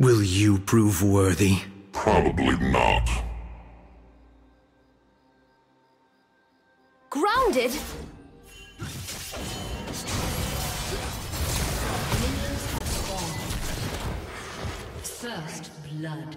Will you prove worthy? Probably not. Grounded? First blood.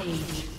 Rampage.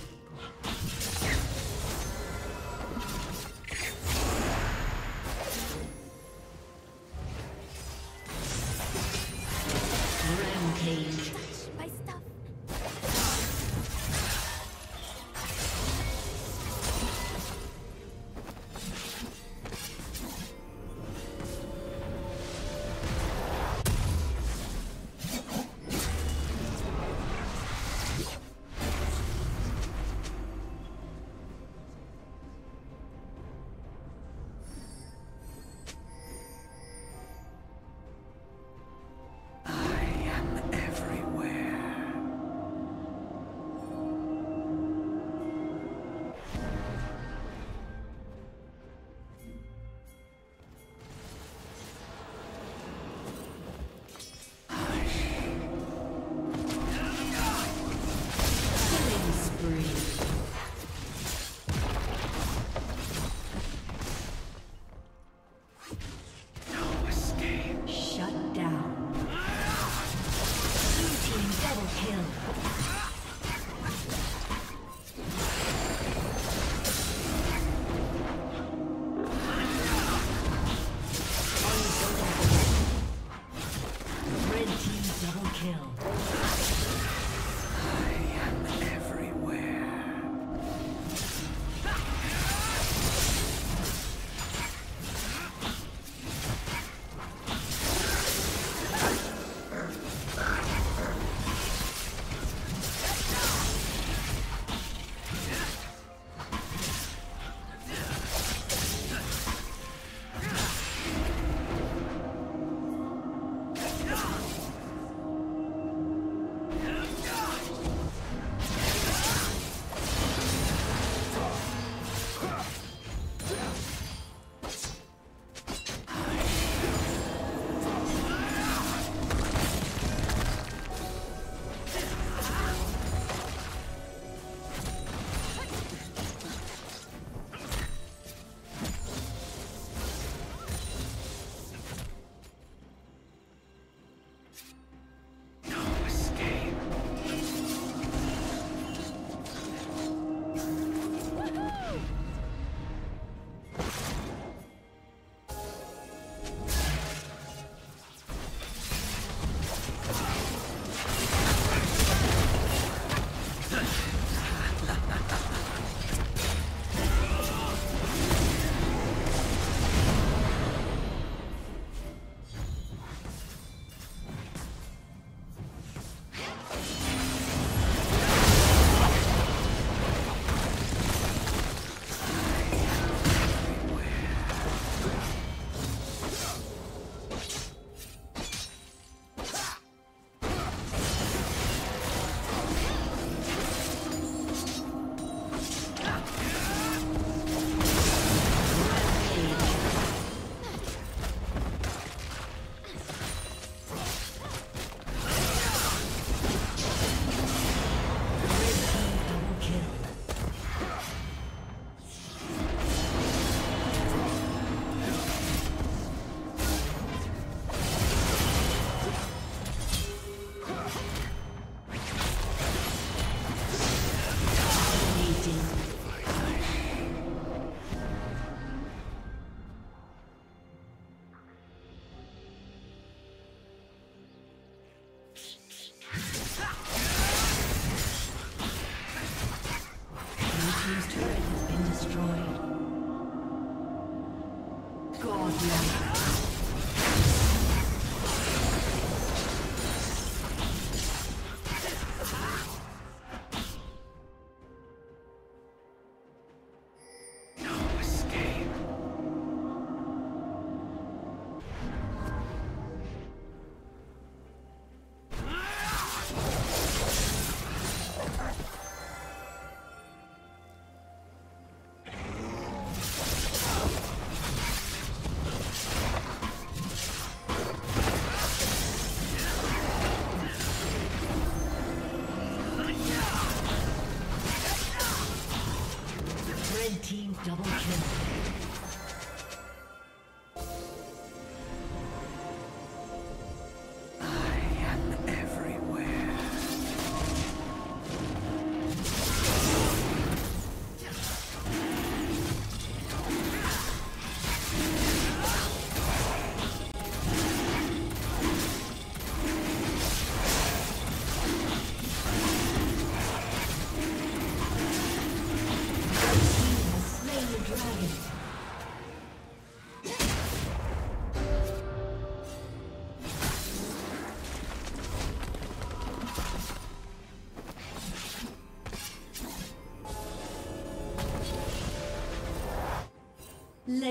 Godlike.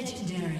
Legendary.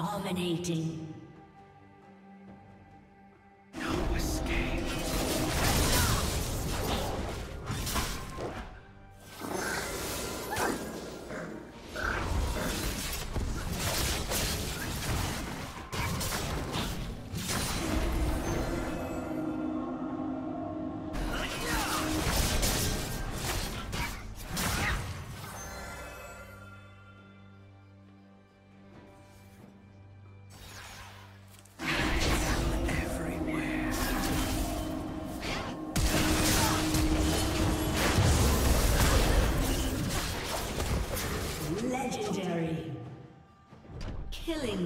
Dominating.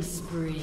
Spree.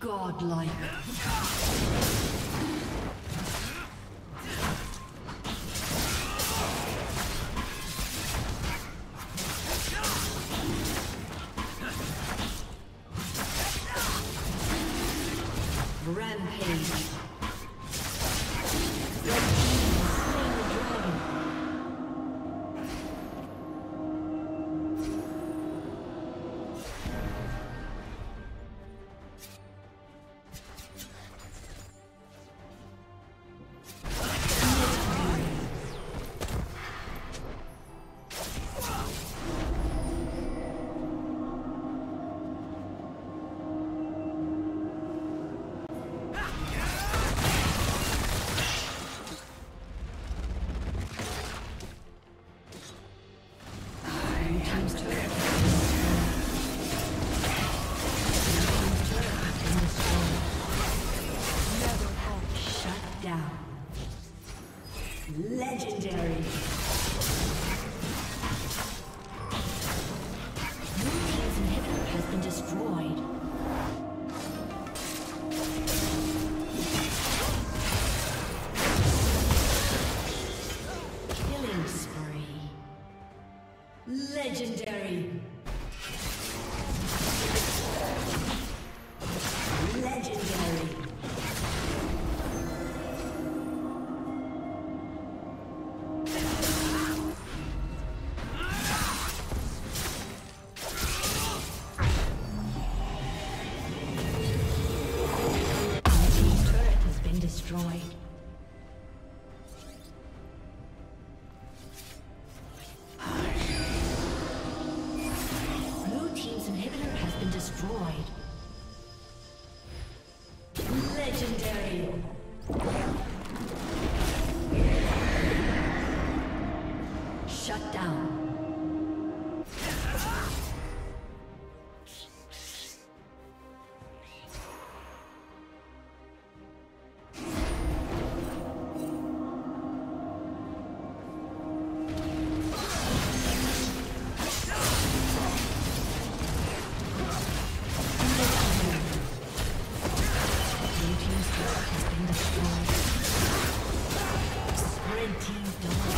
Godlike. destroyed. team's